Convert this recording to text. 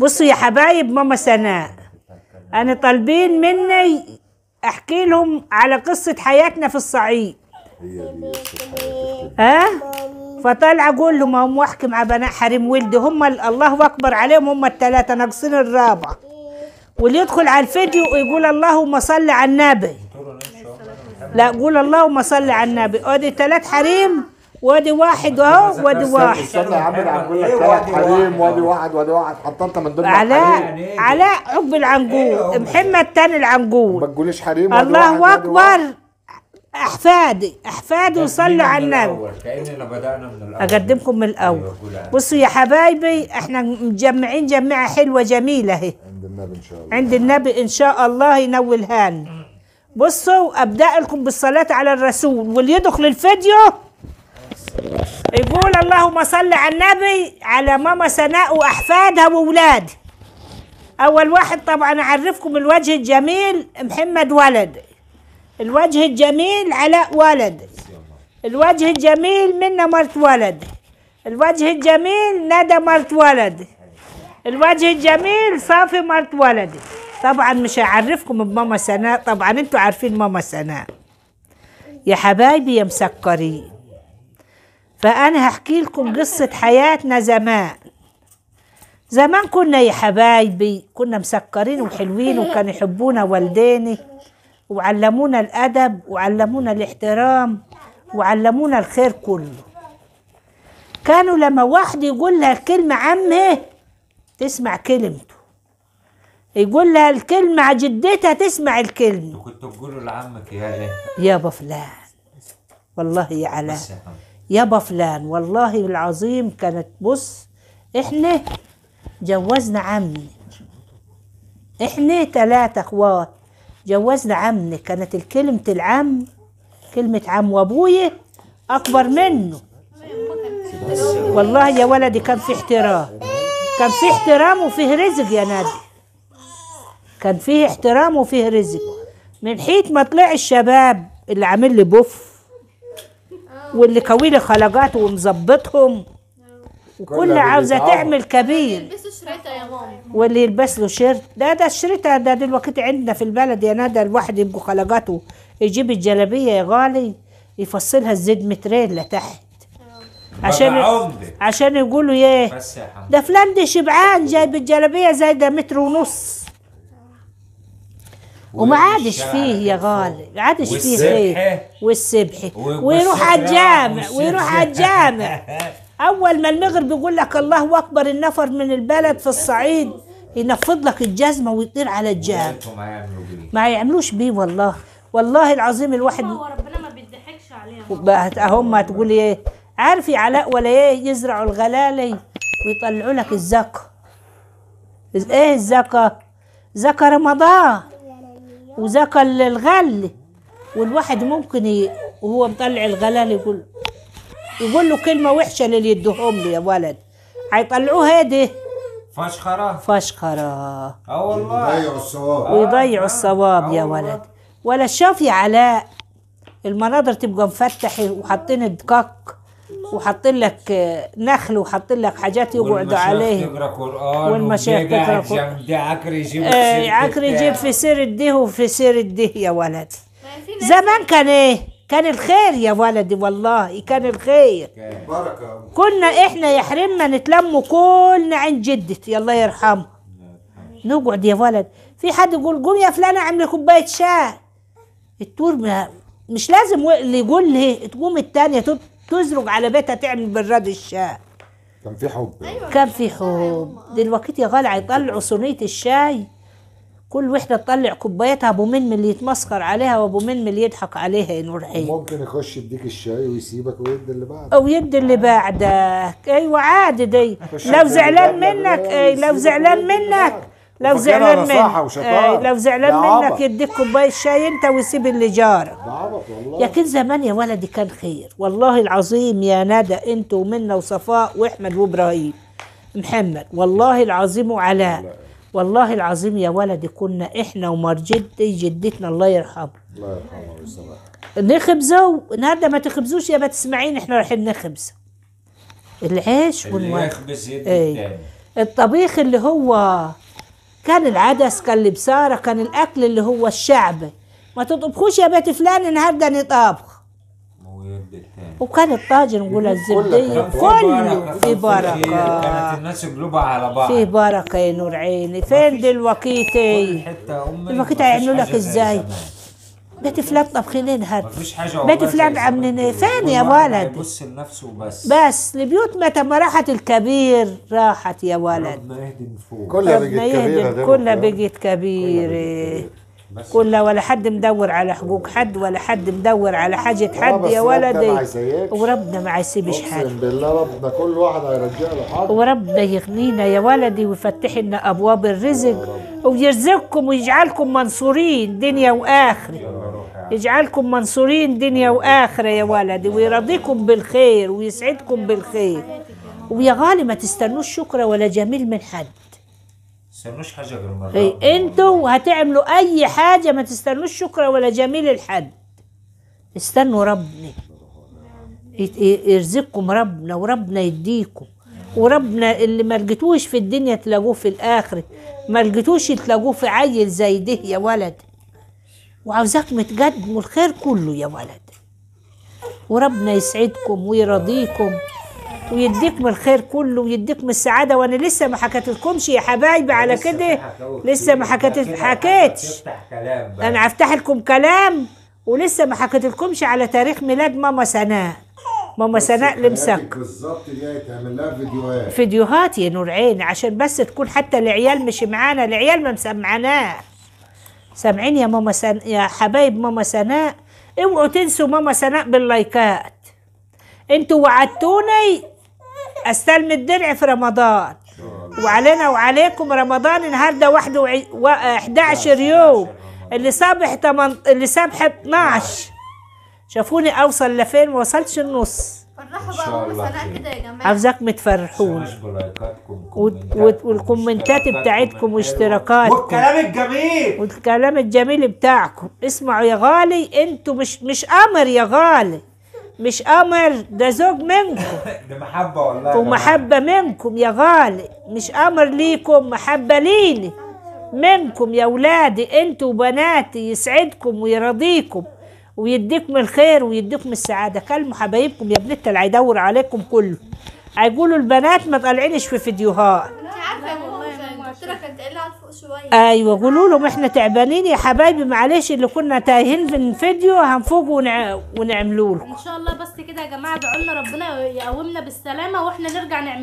بصوا يا حبايب ماما سناء. أنا طالبين مني أحكي لهم على قصة حياتنا في الصعيد. ها؟ فطالع أقول لهم هم وأحكي مع بنات حريم ولدي. هم ال- الله أكبر عليهم هم الثلاثه ناقصين الرابعة. واللي يدخل على الفيديو يقول اللهم صل على النبي. لا قول اللهم صل على النبي. ادي ثلاث حريم وادي واحد أهو وادي واحد. استنى يا عم ده هنقول لك ثلاث حريم وادي واحد؟ وادي واحد حطيت من ضمن علاء علاء عقب العنقود. محمد تاني ما العنقود تقوليش حريم الله. أكبر. أحفادي أحفادي وصلوا على النبي. كأننا بدأنا من الأول. أقدمكم من الأول. أيوة،. بصوا يا حبايبي إحنا مجمعين جماعة حلوة جميلة أهي. عند النبي إن شاء الله. عند النبي إن شاء الله ينولها لنا بصوا أبدأ لكم بالصلاة على الرسول. واللي يدخل الفيديو يقول اللهم صل على النبي على ماما سناء وأحفادها واولادها أول واحد طبعا أعرفكم الوجه الجميل محمد ولد. الوجه الجميل علاء ولد. الوجه الجميل منى مرت ولد. الوجه الجميل ندى مرت ولد. الوجه الجميل صافي مرت ولدي طبعا مش هعرفكم بماما سناء طبعا أنتوا عارفين ماما سناء. يا حبايبي يا مسكرين. فأنا هحكي لكم قصة حياتنا زمان. زمان كنا يا حبايبي كنا مسكرين وحلوين وكانوا يحبونا والديني وعلمونا الأدب وعلمونا الاحترام وعلمونا الخير كله. كانوا لما واحد يقول لها الكلمة عمه تسمع كلمته. يقول لها الكلمة على جدتها تسمع الكلمة. كنت تقولوا لعمك يا إيه؟ يابا فلان. والله يا علاء. يابا فلان والله العظيم كانت بص إحنا جوزنا عمي. إحنا ثلاثة أخوات. جوزنا عمي كانت الكلمة العم كلمة عم وأبويا أكبر منه. والله يا ولدي كان في احترام. كان في احترام وفيه رزق يا نادي. كان فيه احترام وفيه رزق. من حيث ما طلع الشباب اللي عامل لي بوف واللي كوي لي خلقات ومظبطهم. وكل كلها عاوزة. تعمل كبير. واللي يلبس له شيرت. ده ده الشريطة ده دلوقتي عندنا في البلد يا ندى الواحد يبقوا خلقاته يجيب الجلابية يا غالي يفصلها الزيت مترين لتحت. عشان عشان يقولوا إيه بس يا حمد. ده فلان ده شبعان جايب الجلابية زي ده متر ونص. وما عادش فيه يا غالي ما عادش فيه خير والسبحة والسبحة و- ويروح على الجامع. ويروح على الجامع. أول ما المغرب يقول لك الله أكبر النفر من البلد في الصعيد ينفض لك الجزمة ويطير على الجامع. ما يعملوش بيه والله. والله العظيم الواحد هو ربنا ما بيضحكش عليها بقى هم تقول إيه. عارف يا علاء ولا إيه؟ يزرعوا الغلالي ويطلعوا لك الزكاه إيه الزكاه زكاه رمضان. وزكاه الغل. والواحد ممكن ي... وهو مطلع الغلال يقول يقول له كلمة وحشة للي يدهم له يا ولد. هيطلعوه هادي فشخرة؟ فشخرة. آه والله. ضيعوا الصواب. ويضيعوا الصواب يا ولد. ولا شاف يا علاء المناظر تبقى مفتحة وحاطين الدقاق وحاطين لك نخل وحاطين لك حاجات يقعدوا والمشايخ عليه. تقرا قرآن والمشايخ تقرا قرآن. جنب ده عكر يجيب آه السيرة عكر يجيب. في سير الده وفي سير الده يا ولد. زمان كان إيه؟ كان الخير يا ولدي والله كان الخير. بركه كنا إحنا يا حرمنا نتلموا كلنا عند جدتي الله يرحمها نقعد يا ولد. في حد يقول قوم يا فلانة اعملي كوباية شاي. التور ما مش لازم اللي يقول لي تقوم التانية تت- تزرق على بيتها تعمل براد الشاي كان في حب. كان في حب. دلوقتي يا غالي هيطلعوا صينية الشاي. كل وحدة تطلع كوبايتها أبو منمل اللي يتمسخر عليها وأبو منمل اللي يضحك عليها يا نور عين ممكن يخش يديك الشاي ويسيبك ويدي اللي بعده. أو يد اللي بعدك. أيوه عادي دي. لو زعلان منك أي لو زعلان منك. لو وفاكرها زعلان منك. اي لو زعلان منك. يديك كوباية شاي أنت ويسيب اللي جارك. ده عبط والله. لكن زمان يا ولدي كان خير. والله العظيم يا ندى أنت ومنى وصفاء وأحمد وإبراهيم. محمد والله العظيم وعلاء. والله العظيم يا ولدي كنا إحنا ومر جدي جدتنا الله يرحمها الله يرحمه ويسامحه نخبزوا النهارده ما تخبزوش يا ما تسمعين إحنا رايحين نخبز. العيش اللي والورق يخبز يد اي التاني الطبيخ اللي هو كان العدس كان البصارة كان الأكل اللي هو الشعبي ما تطبخوش يا بيت فلان النهارده نطبخ وكان الطاجن نقول الزبدية في كله في كانت بركة. الناس قلوبها على بعض. في بركة يا نور عيني. فين دلوقتي؟ مفيش هيعملوا لك حاجة فلان طبخين هاد مفيش حاجة عاملين زمان. إيه؟ فين كل يا واحد ولد؟ هيبص لنفسه وبس بس البيوت متى ما راحت الكبير راحت يا ولد. ربنا يهدي النفوس كلها بقت زي كلها ما بقت كبيرة بس. كلها ولا حد مدور على حقوق حد ولا حد مدور على حاجة آه، حد بس يا ولدي. وربنا ما يسيبش حد اقسم بالله ربنا كل واحد هيرجع له حقه وربنا يغنينا يا ولدي ويفتح لنا أبواب الرزق ويرزقكم ويجعلكم منصورين دنيا وآخرة. يجعلكم منصورين دنيا واخرة يا ولدي ويرضيكم بالخير ويسعدكم بالخير. ويا غالي ما تستنوش شكر ولا جميل من حد. استنوش حاجة غير مرة. إيه أنتوا هتعملوا أي حاجة ما تستنوش شكر ولا جميل لحد استنوا ربنا. يرزقكم ربنا وربنا يديكم. وربنا اللي ما لقيتوش في الدنيا تلاقوه في الآخرة. ما لقيتوش تلاقوه في عيل زي ده يا ولد. وعاوزاك متقدموا الخير كله يا ولد. وربنا يسعدكم ويرضيكم ويديكم الخير كله ويديكم السعادة. وأنا لسه ما حكيتلكمش يا حبايبي على كده. لسه ما حكيت حكيتش. أنا هفتح لكم كلام. ولسه ما حكيتلكمش على تاريخ ميلاد ماما سناء. ماما سناء لمسك. بالظبط دي تعمل لها فيديوهات. فيديوهات يا نور عيني عشان بس تكون حتى العيال مش معانا. العيال ما مسمعناه سامعين يا ماما سن... يا حبايب ماما سناء؟ اوعوا تنسوا ماما سناء باللايكات. أنتوا وعدتوني استلم الدرع في رمضان. وعلينا وعليكم رمضان النهارده واحد وع... و... 11 يوم. اللي صبح تمن... اللي صبح 12 شافوني اوصل لفين؟ ما وصلتش النص. فرحوا شاء بقى الله ماما سناء خير. كده يا جماعة. عاوزاك متفرحون. مش بلايكاتكم وت- وت- والكومنتات بتاعتكم واشتراكاتكم. والكلام الجميل. والكلام الجميل بتاعكم. اسمعوا يا غالي أنتوا مش مش أمر يا غالي. مش أمر ده زوج منكم. ده محبة والله. ومحبة منكم يا غالي. مش أمر ليكم محبة ليني. منكم يا ولادي أنتوا وبناتي يسعدكم ويرضيكم. ويديكم الخير ويديكم السعادة. كلموا حبايبكم يا بنت اللي هيدور عليكم كله. هيقولوا البنات ما طالعينش في فيديوهات. أيوه قولوا لهم إحنا تعبانين يا حبايبي. معلش اللي كنا تايهين في الفيديو هنفوق ونع... ونعملوه لكم. إن شاء الله بس كده يا جماعة ادعوا لنا ربنا يقومنا بالسلامة وإحنا نرجع نعمل